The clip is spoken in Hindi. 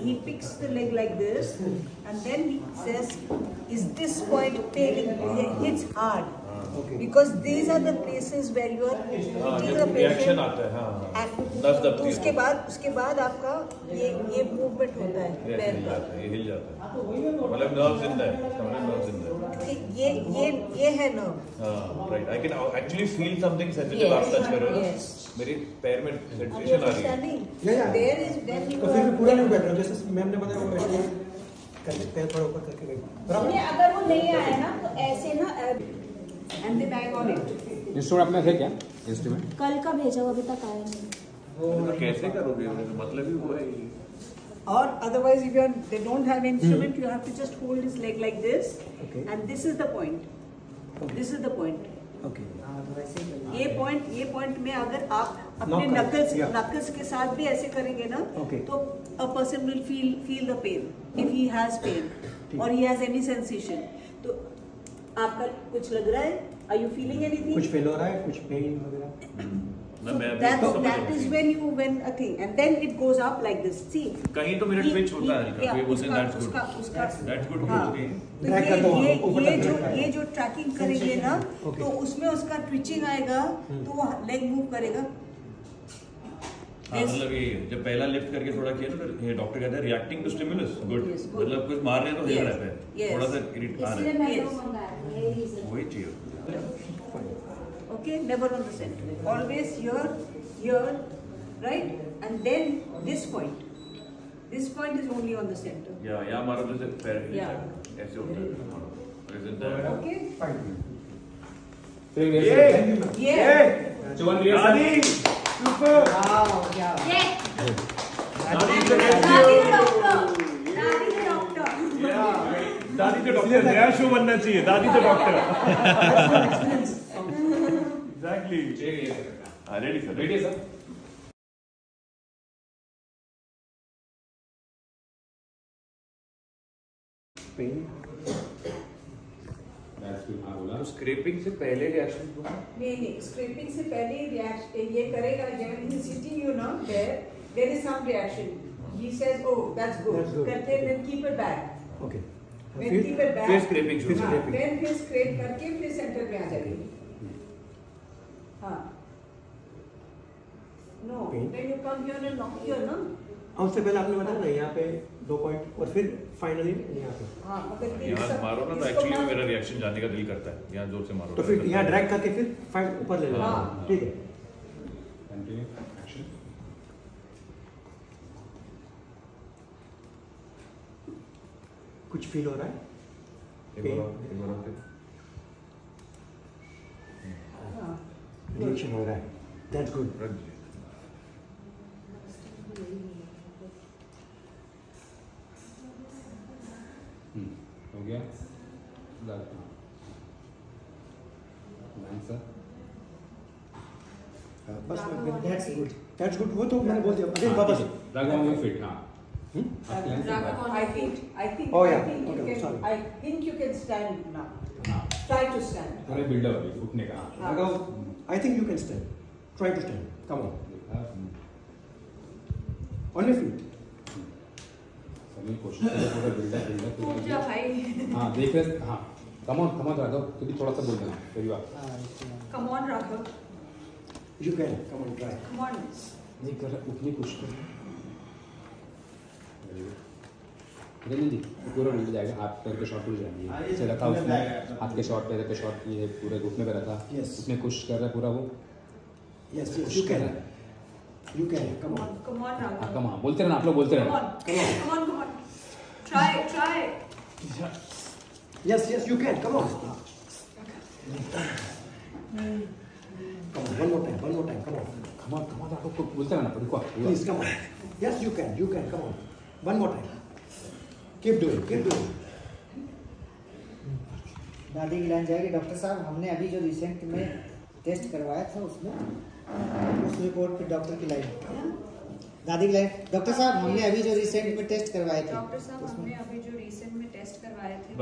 he picks the leg like this, and then he says, "Is this point pain?" It hits hard. Okay. Because these are the places where you are हाँ, hitting the patient. आता है हाँ हाँ तो उसके है बाद उसके बाद आपका ये ये मूवमेंट होता है ये पैर का है ये हिल जाता है मतलब नर्व ज़िंदा है समझ नर्व ज़िंदा है ये ये ये है ना हाँ right I can actually feel something sensitive आप टच कर ना मेरे पैर में सेंसेशन आ रही है. There is when you तो फिर भी पूरा नहीं बैठ रहा जैसे मैम ने बताया वो ऐसे करके पैर थोड़ा ऊपर करके गई बराबर नहीं, अगर वो नहीं आया ना तो ऐसे ना and then I on it instrument अपने थे क्या इंस्ट्रूमेंट कल का भेजा हुआ अभी तक आया नहीं तो कैसे करोगे मतलब ही वो है ये। or otherwise if you are they don't have instrument you have to just hold his leg like this Okay. and this is the point this is the point okay ये पॉइंट ये पॉइंट में अगर आप अपने नकल्स नकल्स के साथ भी ऐसे करेंगे ना Okay. तो a person will feel feel the pain if he has pain और ही हैज़ एनी सेंसेशन तो आपका कुछ लग रहा है? आर यू फीलिंग एनीथिंग कुछ फील हो रहा है? कुछ पेन वगैरह? ना that that is when you when a thing and then it goes up like this. See कहीं तो मेरा twitch होता है yeah, बोलते हैं उसका- that's good. हाँ, बोलते हैं। तो ये ये ये जो ये जो ट्रैकिंग करेंगे ना तो उसमें उसका ट्विचिंग आएगा तो वो लेग मूव करेगा। हाँ मतलब ये जब पहला लिफ्ट करके थोड़ा किया ना तो डॉक्टर कहता है रिएक्टिंग टू स्टिमुलस गुड मतलब कुछ मार रहे हैं तो हिल रहा है। थोड़ा सा इरिट आ रहा है। वही चाहिए। Okay never on the center always here here right and then this point this point is only on the center या यहाँ मारो तो सिर्फ़ पैर Yeah. जाएगा ऐसे होता है हाँ, ज़िंदा है okay फाइन ये यू yeah चुवन रिहर्सल सुपर wow yeah ये दादी दादी के डॉक्टर दादी के डॉक्टर दादी तो डॉक्टर नया शो बनना चाहिए दादी तो डॉक्टर एग्जैक्टली हाँ ready sir ready sir pen हाँ तो स्क्रैपिंग से पहले रिएक्शन नहीं नहीं स्क्रैपिंग से पहले रिएक्शन ये करेगा जब he sitting you know there there is some reaction he says oh that's good That's good. करके then keep it back okay then keep it back फिर scraping शुरू फिर scraping. देन फिर स्क्रैप करके फिर सेंटर पे आ जाएगी हाँ उससे पहले आपने बताया ना यहाँ पे दो पॉइंट और फिर फाइनली यहाँ पे। हाँ अगर यहाँ मारो ना तो एक्चुअली मेरा। रिएक्शन जाने का दिल करता है यहाँ ज़ोर से मारो। तो फिर यहाँ ड्रैग करके फिर फाइव ऊपर ले लेना हाँ। ठीक है। कुछ फील हो रहा है? एक बार और, एक बार और फिर। हाँ। रिएक्शन हो रहा है। That's good. हो गया बस दैट्स गुड दैट्स गुड वो तो मैंने बोल दिया। अगेन वापस। राघव में फिट हाँ। Hmm? आप यहाँ से बात- I think, I think, Oh, I yeah. think you Okay, can, sorry. I think you can stand now. हाँ। Try to stand. पूरे बिल्डअप अभी फुटने का। हाँ। I think you can stand try to stand come on देखा ऑन योर फीट सभी कोशिश करो पूरा बिल्डअप बिल्डअप टूट भाई। हाँ देख रहे हाँ कमॉन कमॉन राघव तू भी थोड़ा सा बोल देना. You can come on try Come on. नहीं कर उतनी कोशिश कर नहीं नहीं पूरा मिल जाएगा हाथ पैर के शॉट मिल जाएँगे। जैसे रखा उसने हाथ के शॉट पैर के शॉट ये पूरे घुटने पे रखा. उसमें कोशिश कर रहा है पूरा वो। Yes yes you can Come on, come on, बोलते रहना आप लोग बोलते Come रहना on, come on, come on. Try, try. Yes yes you can come on come on one more time one more time come on come on come on आप लोग बोलते रहना रुको please come on yes you can you can come on one more time keep doing keep doing दादी की लाइन जाएगी। डॉक्टर साहब हमने अभी जो रिसेंट में टेस्ट करवाया था उसमें उस रिपोर्ट पे डॉक्टर की लाइन दादी की लाइन। डॉक्टर साहब हमने अभी जो रिसेंट में टेस्ट करवाए थे। डॉक्टर साहब हमने अभी जो रिसेंट में टेस्ट करवाए थे